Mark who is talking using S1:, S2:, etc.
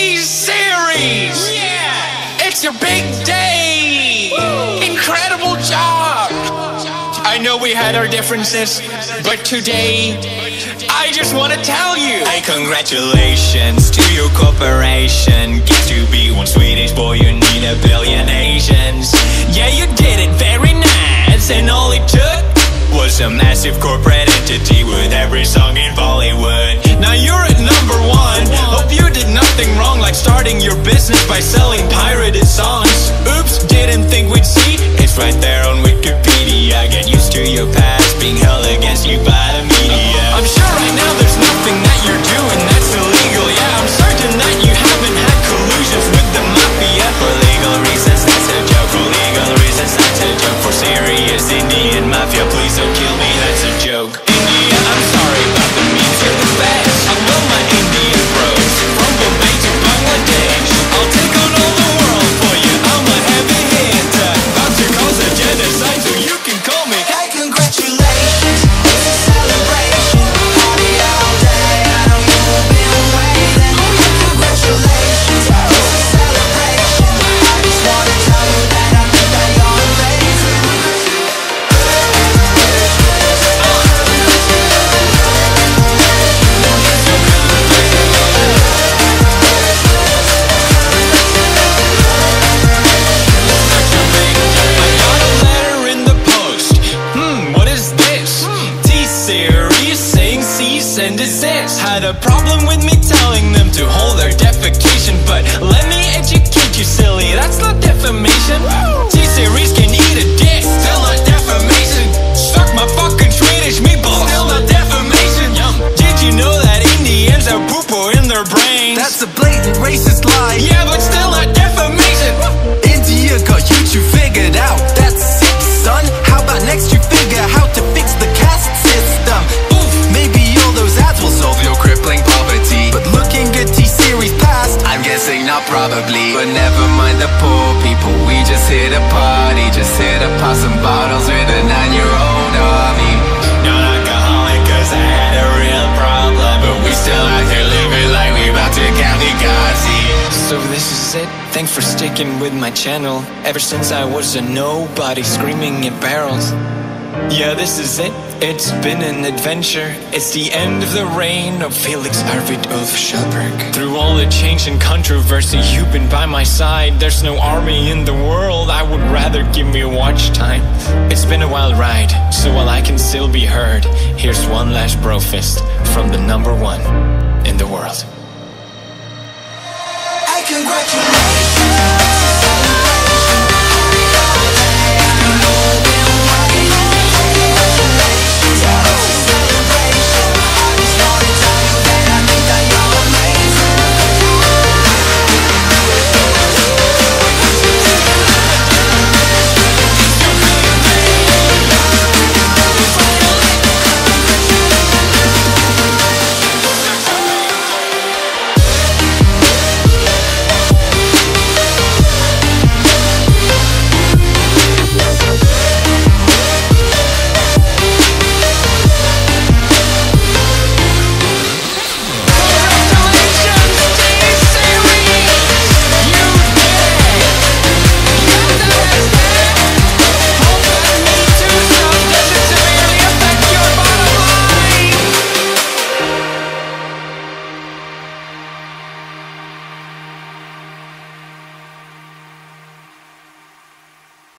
S1: T-Series! Yeah! It's your big day! Incredible job! I know we had our differences, but today, I just want to tell you
S2: Hey, congratulations to your corporation was a massive corporate entity With every song in Bollywood. Now you're at number one. Hope you did nothing wrong Like starting your business by selling pirated songs. Oops, didn't think we'd see. It's right there on and desist. Had a problem with me telling them to hold their defecation, but let me educate you, silly. That's not defamation.
S3: Pop some bottles with a nine-year-old army.
S2: Not alcoholic cause I had a real problem But we still out here living like we about to kamikaze So this is it, thanks for sticking with my channel Ever since I was a nobody screaming at barrels yeah, this is it. It's been an adventure. It's the end of the reign of Felix Arvid Ulf Kjellberg. Through all the change and controversy, you've been by my side. There's no army in the world. I rather give me a watch time. It's been a wild ride, so while I can still be heard, here's one last brofist from the number one in the world.
S4: Hey, congratulations.